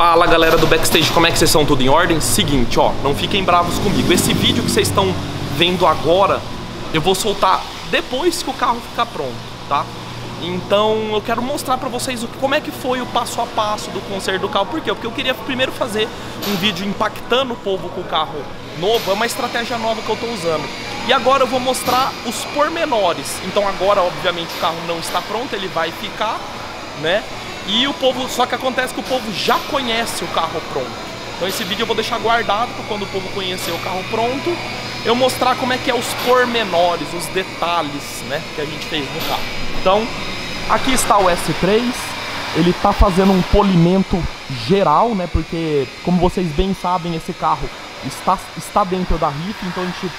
Fala galera do backstage, como é que vocês estão? Tudo em ordem? Seguinte, ó, não fiquem bravos comigo. Esse vídeo que vocês estão vendo agora, eu vou soltar depois que o carro ficar pronto, tá? Então eu quero mostrar pra vocês como é que foi o passo a passo do conserto do carro. Por quê? Porque eu queria primeiro fazer um vídeo impactando o povo com o carro novo. É uma estratégia nova que eu tô usando. E agora eu vou mostrar os pormenores. Então agora, obviamente, o carro não está pronto, ele vai ficar, né? E o povo, só que acontece que o povo já conhece o carro pronto. Então esse vídeo eu vou deixar guardado para quando o povo conhecer o carro pronto, eu mostrar como é que é os pormenores, os detalhes, né, que a gente fez no carro. Então, aqui está o S3, ele está fazendo um polimento geral, né, porque como vocês bem sabem, esse carro está, está dentro da RIF, então a gente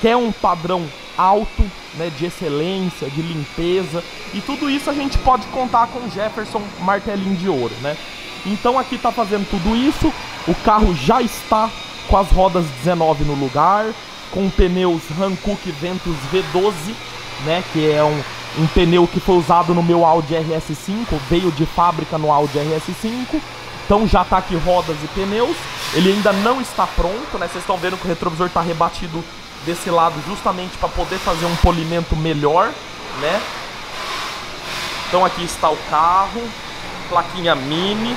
quer um padrão alto, né, de excelência, de limpeza, e tudo isso a gente pode contar com Jefferson Martelinho de Ouro, né? Então aqui tá fazendo tudo isso, o carro já está com as rodas 19 no lugar, com pneus Hankook Ventus V12, né, que é um, um pneu que foi usado no meu Audi RS5, veio de fábrica no Audi RS5, então já tá aqui rodas e pneus, ele ainda não está pronto, né, vocês estão vendo que o retrovisor tá rebatido desse lado justamente para poder fazer um polimento melhor, né? Então aqui está o carro, plaquinha mini.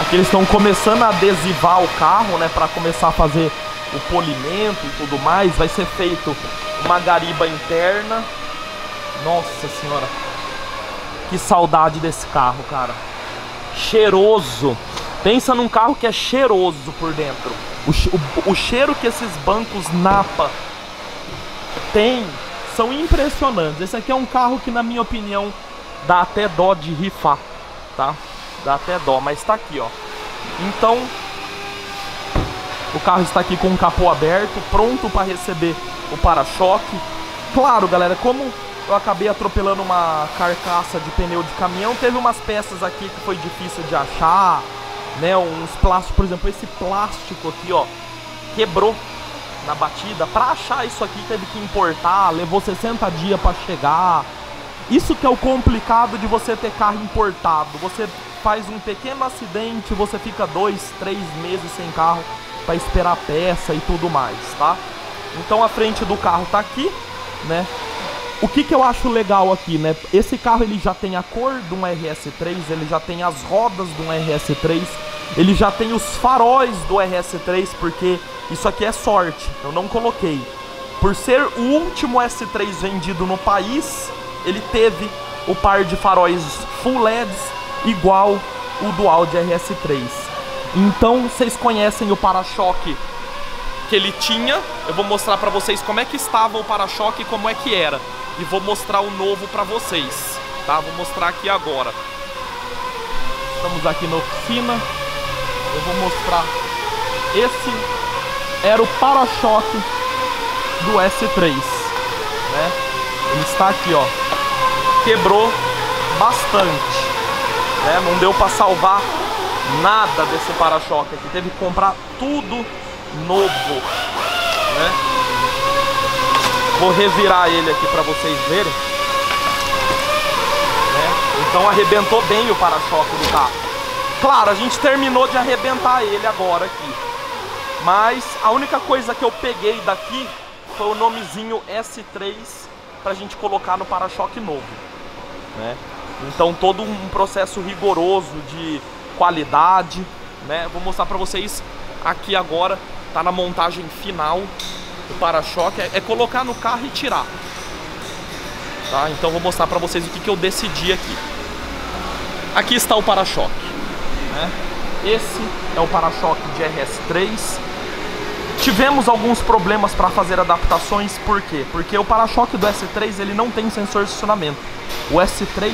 Aqui eles estão começando a adesivar o carro, né, para começar a fazer o polimento e tudo mais. Vai ser feito uma gariba interna. Nossa senhora. Que saudade desse carro, cara. Cheiroso. Pensa num carro que é cheiroso por dentro. O, o, o cheiro que esses bancos Napa têm são impressionantes. Esse aqui é um carro que, na minha opinião, dá até dó de rifar, tá? Dá até dó, mas tá aqui, ó. Então, o carro está aqui com o capô aberto, pronto para receber o para-choque. Claro, galera, como eu acabei atropelando uma carcaça de pneu de caminhão, teve umas peças aqui que foi difícil de achar, né, uns plásticos, por exemplo, esse plástico aqui, ó, quebrou na batida. Para achar isso aqui teve que importar, levou 60 dias para chegar. Isso que é o complicado de você ter carro importado. Você faz um pequeno acidente, você fica dois, três meses sem carro para esperar peça e tudo mais, tá? Então a frente do carro tá aqui, né? O que, que eu acho legal aqui, né? Esse carro ele já tem a cor de um RS3, ele já tem as rodas de um RS3, ele já tem os faróis do RS3, porque isso aqui é sorte, eu não coloquei. Por ser o último S3 vendido no país, ele teve o par de faróis full LEDs igual o do Audi RS3. Então vocês conhecem o para-choque que ele tinha. Eu vou mostrar para vocês como é que estava o para-choque e como é que era e vou mostrar o novo para vocês, tá? Vou mostrar aqui agora. Estamos aqui na oficina. Eu vou mostrar. Esse era o para-choque do S3, né? Ele está aqui, ó. Quebrou bastante, né? Não deu para salvar nada desse para-choque aqui. Teve que comprar tudo novo, né? Vou revirar ele aqui para vocês verem. Né? Então arrebentou bem o para-choque do carro. Claro, a gente terminou de arrebentar ele agora aqui. Mas a única coisa que eu peguei daqui foi o nomezinho S3 pra gente colocar no para-choque novo. Né? Então todo um processo rigoroso de qualidade. Né? Vou mostrar pra vocês aqui agora. Tá na montagem final o para-choque é, é, colocar no carro e tirar. Tá? Então vou mostrar para vocês o que, que eu decidi aqui. Aqui está o para-choque. Né? Esse é o para-choque de RS3. Tivemos alguns problemas para fazer adaptações, por quê? Porque o para-choque do S3 ele não tem sensor de estacionamento. O S3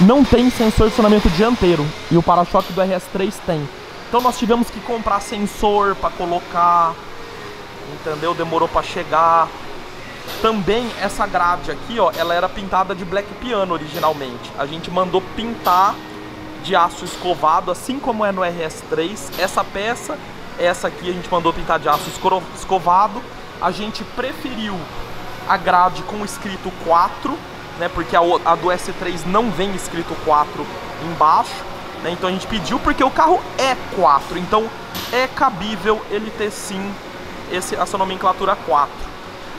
não tem sensor de estacionamento dianteiro e o para-choque do RS3 tem. Então nós tivemos que comprar sensor para colocar, entendeu? Demorou para chegar. Também essa grade aqui, ó, ela era pintada de black piano originalmente. A gente mandou pintar de aço escovado, assim como é no RS3. Essa peça, essa aqui a gente mandou pintar de aço escovado. A gente preferiu a grade com escrito 4, né? Porque a, a do S3 não vem escrito 4 embaixo, né? Então a gente pediu porque o carro é 4, então é cabível ele ter sim esse, essa nomenclatura 4.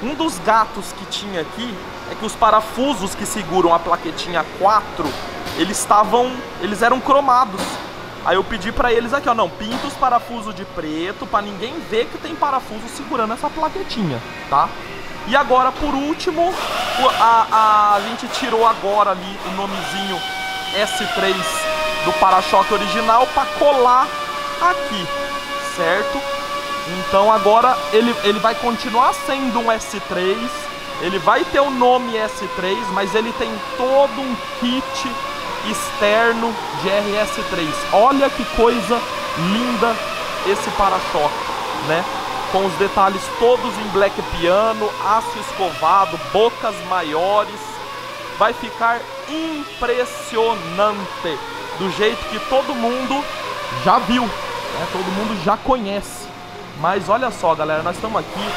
Um dos gatos que tinha aqui é que os parafusos que seguram a plaquetinha 4, eles estavam, eles eram cromados. Aí eu pedi pra eles aqui, ó, não, pinta os parafusos de preto pra ninguém ver que tem parafuso segurando essa plaquetinha, tá? E agora, por último, a, a, a gente tirou agora ali o nomezinho S3 do para-choque original para colar aqui, certo? Então agora ele, ele vai continuar sendo um S3, ele vai ter o nome S3, mas ele tem todo um kit externo de RS3. Olha que coisa linda esse para-choque, né? Com os detalhes todos em black piano, aço escovado, bocas maiores. Vai ficar impressionante, do jeito que todo mundo já viu, né? Todo mundo já conhece. Mas olha só, galera, nós estamos aqui.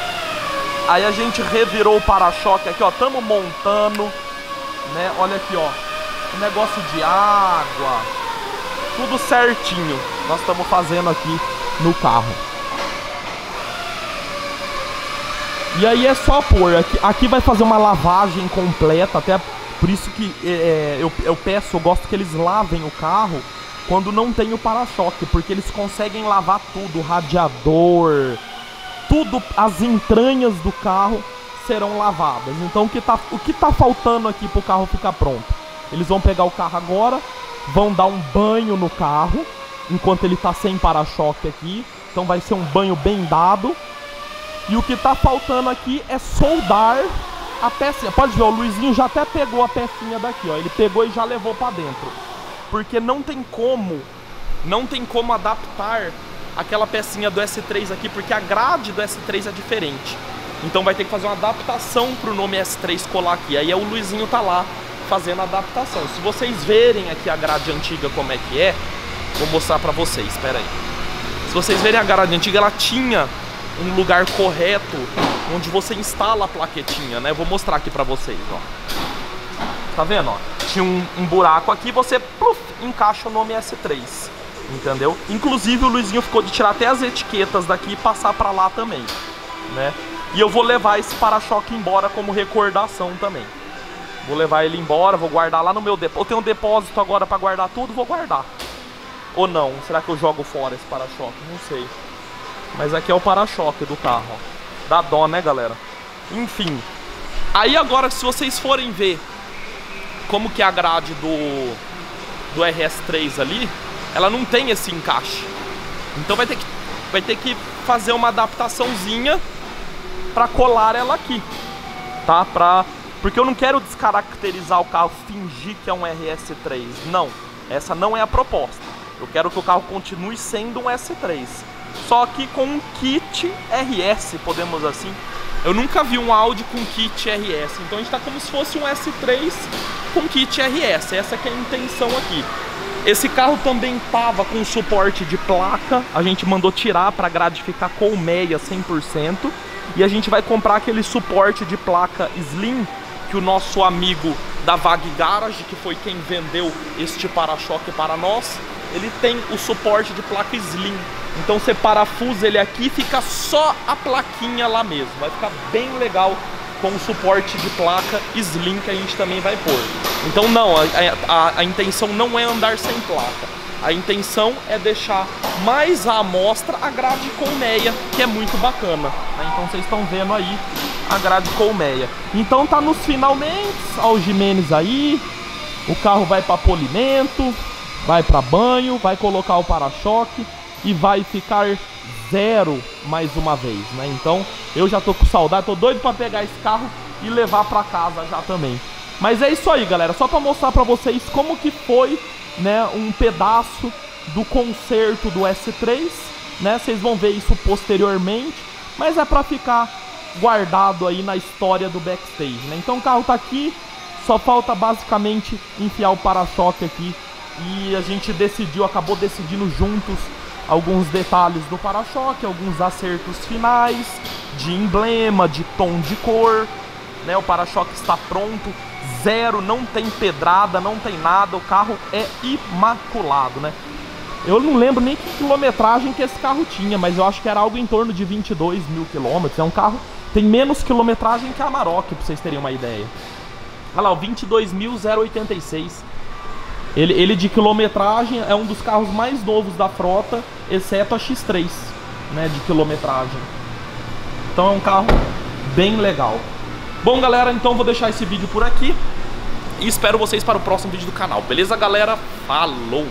Aí a gente revirou o para-choque aqui, ó. Estamos montando, né? Olha aqui, ó. Um negócio de água. Tudo certinho. Nós estamos fazendo aqui no carro. E aí é só pôr. Aqui, aqui vai fazer uma lavagem completa. Até por isso que é, é eu, eu peço, eu gosto que eles lavem o carro quando não tem o para-choque, porque eles conseguem lavar tudo, o radiador, tudo, as entranhas do carro serão lavadas. Então o que tá, o que tá faltando aqui pro carro ficar pronto? Eles vão pegar o carro agora, vão dar um banho no carro, enquanto ele tá sem para-choque aqui. Então vai ser um banho bem dado. E o que tá faltando aqui é soldar a pecinha. Pode ver, o Luizinho já até pegou a pecinha daqui, ó. Ele pegou e já levou para dentro porque não tem como, não tem como adaptar aquela pecinha do S3 aqui, porque a grade do S3 é diferente. Então vai ter que fazer uma adaptação para o nome S3 colar aqui. Aí é o Luizinho tá lá fazendo a adaptação. Se vocês verem aqui a grade antiga como é que é, vou mostrar para vocês, espera aí. Se vocês verem a grade antiga, ela tinha um lugar correto onde você instala a plaquetinha, né? Vou mostrar aqui para vocês, ó. Tá vendo, ó? Tinha um, um buraco aqui, você pluf, encaixa o nome S3. Entendeu? Inclusive o Luizinho ficou de tirar até as etiquetas daqui e passar pra lá também, né? E eu vou levar esse para-choque embora como recordação também. Vou levar ele embora, vou guardar lá no meu depósito. Eu tenho um depósito agora para guardar tudo, vou guardar. Ou não? Será que eu jogo fora esse para-choque? Não sei. Mas aqui é o para-choque do carro, ó. Dá dó, né, galera? Enfim. Aí agora, se vocês forem ver como que a grade do, do RS3 ali, ela não tem esse encaixe. Então vai ter que, vai ter que fazer uma adaptaçãozinha para colar ela aqui, tá? Pra, porque eu não quero descaracterizar o carro, fingir que é um RS3. Não, essa não é a proposta. Eu quero que o carro continue sendo um S3. Só que com um kit RS, podemos assim. Eu nunca vi um Audi com kit RS. Então a gente tá como se fosse um S3 com kit RS. Essa que é a intenção aqui. Esse carro também tava com suporte de placa. A gente mandou tirar para grade ficar colmeia 100%. E a gente vai comprar aquele suporte de placa Slim que o nosso amigo da Vag Garage, que foi quem vendeu este para-choque para nós, ele tem o suporte de placa Slim. Então você parafusa ele aqui fica só a plaquinha lá mesmo. Vai ficar bem legal com o suporte de placa Slim que a gente também vai pôr. Então não, a, a, a intenção não é andar sem placa. A intenção é deixar mais à amostra a grade colmeia, que é muito bacana. Então vocês estão vendo aí a grade colmeia. Então tá nos finalmente, o Jimenez aí. O carro vai para polimento, vai para banho, vai colocar o para-choque e vai ficar zero mais uma vez, né? Então eu já tô com saudade, tô doido para pegar esse carro e levar para casa já também. Mas é isso aí, galera, só para mostrar para vocês como que foi, né, um pedaço do concerto do S3, né? Vocês vão ver isso posteriormente, mas é para ficar guardado aí na história do backstage, né? Então o carro tá aqui, só falta basicamente enfiar o para-choque aqui e a gente decidiu, acabou decidindo juntos alguns detalhes do para-choque, alguns acertos finais, de emblema, de tom de cor. Né? O para-choque está pronto zero, não tem pedrada, não tem nada, o carro é imaculado, né? Eu não lembro nem que quilometragem que esse carro tinha, mas eu acho que era algo em torno de 22 mil quilômetros. É um carro tem menos quilometragem que a Amarok, pra vocês terem uma ideia. Olha lá, o 22.086. Ele, ele de quilometragem é um dos carros mais novos da frota, exceto a X3, né, de quilometragem. Então é um carro bem legal. Bom, galera, então vou deixar esse vídeo por aqui. E espero vocês para o próximo vídeo do canal. Beleza, galera? Falou!